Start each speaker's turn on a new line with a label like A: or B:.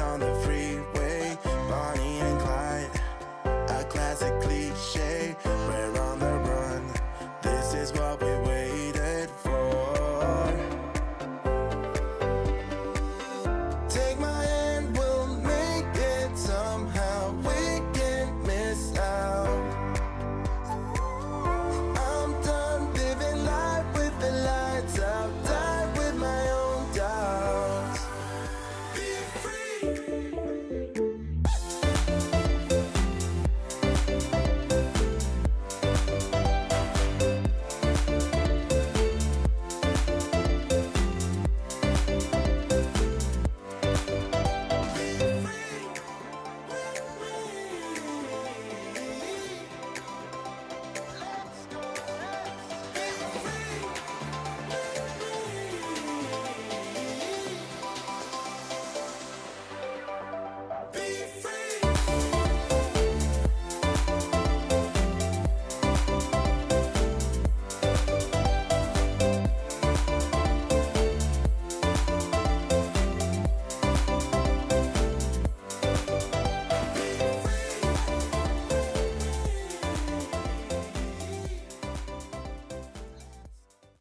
A: on the free